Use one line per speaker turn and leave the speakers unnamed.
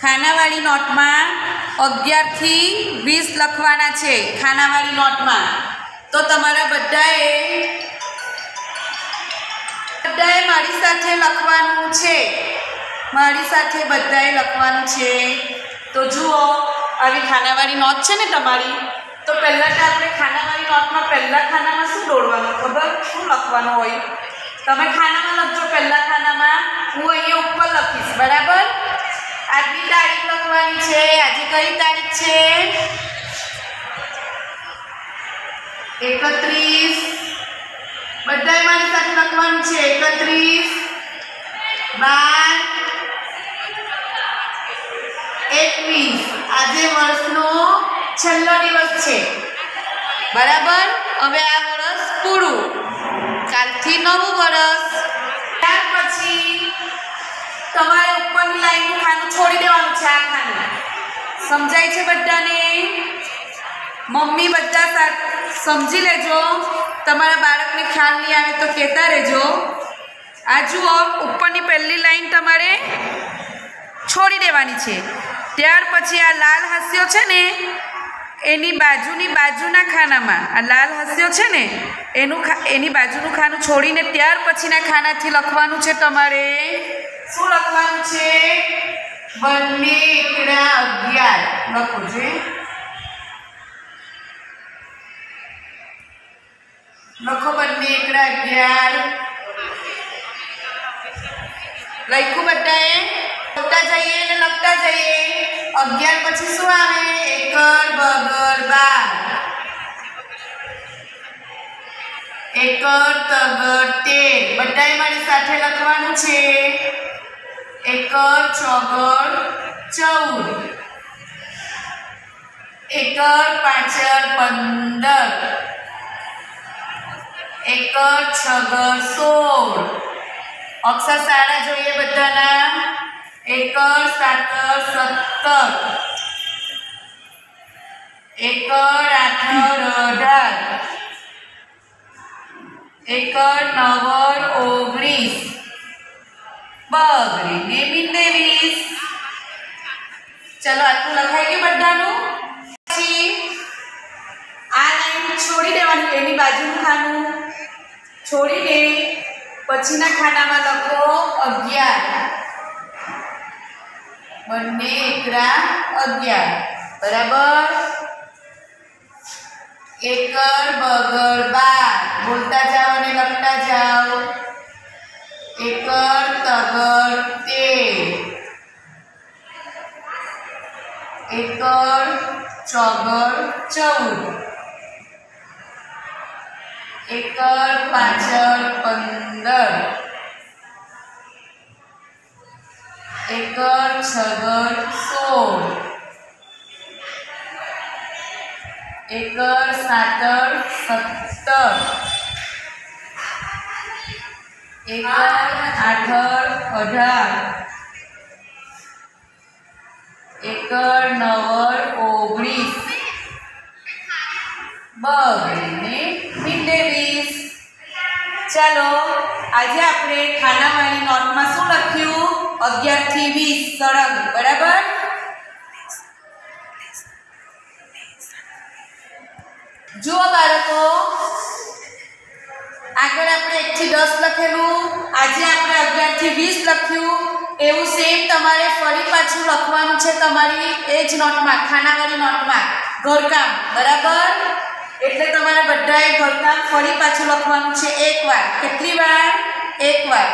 ખાનાવાળી નોટમાં અગિયારથી વીસ લખવાના છે, ખાનાવાળી નોટમાં. તો તમારા બધાએ બધાએ મારી સાથે લખવાનું છે. મારી સાથે બધાએ લખવાનું છે. તો જુઓ, આવી ખાનાવાળી નોટ છે ને તમારી? તો પહેલાં તો આપણે ખાનાવાળી નોટમાં પહેલાં ખાનામાં શું દોડવાનું? ખબર? શું લખવાનું હોય? તમે ખાનામાં છે? આજે કઈ તારીખ છે? એકત્રીસ. બધાએ મારી સાથે લખવાનું છે. એકત્રીસ, બાર, એકવીસ. આજે વર્ષનો છેલ્લો દિવસ છે. બરાબર? હવે આ વર્ષ પૂરું. કાલથી નવું વર્ષ. ત્યાર પછી તમારે ઉપરની લાઈનનું ખાનું છોડી દેવાનું છે આ ખાનું. સમજાય છે બધાને? મમ્મી બધા સાથ સમજી લેજો. તમારા બાળકને ખ્યાલ નહીં આવે તો કહેતા રહેજો. આ જુઓ, ઉપરની પહેલી લાઈન તમારે છોડી દેવાની છે. ત્યાર પછી આ લાલ હાસ્યો છે ને, એની બાજુની બાજુના ખાનામાં, આ લાલ હાસ્યો છે ને, એનું એની બાજુનું ખાનું છોડીને ત્યાર પછીના ખાનાથી લખવાનું છે તમારે શું લખવાનું છે? બંને એકડા અગિયાર. લખો છે લખો બંને એકડા અગિયાર. લખ્યું બધાએ? લખતા જઈએ ને લખતા જઈએ. અગિયાર પછી શું આવે? એકર, બગર, બાર. એકર, તગર, તેર. બધાએ મારી સાથે લખવાનું છે. એકર ચોગળ ચૌદ. એક પાછળ પંદર. એક છગર સોળ. અક્ષર સારા જોઈએ બધાના. એક સાતર સત્તર. એક આઠર અઢાર. એક નવર ઓગણીસ. બગડીને વીસ ચલો, આટલું લખાઈ ગયું બધાનું? પછી આ લાઈન છોડી દેવાનું, એની બાજુનું ખાનું. છોડીને પછીના ખાનામાં લખો અગિયાર. બંને એકરા અગિયાર. બરાબર? એકર, બગર, બાર. બોલતા જાઓ અને લખતા જાઓ. એકર તેર એકર ચોગર ચૌદ. એકર પાછળ પંદર. એકર છગર સોળ. એકર સાતર સત્તર. એકર આઠર અઢાર એકર નવર ઓગણીસ બગડીને મીંડે ચાલો, આજે આપણે ખાનાવાળી નોટમાં શું લખ્યું? અગિયારથી વીસ, સળંગ, બરાબર? જુઓ બાળકો આગળ આપણે એકથી દસ લખેલું, આજે આપણે અગિયારથી વીસ લખ્યું. એવું સેમ તમારે ફરી પાછું લખવાનું છે તમારી એ જ નોટમાં, ખાનાવાળી નોટમાં. ઘરકામ, બરાબર? એટલે તમારે બધાએ ઘરકામ ફરી પાછું લખવાનું છે એકવાર કેટલી વાર? એકવાર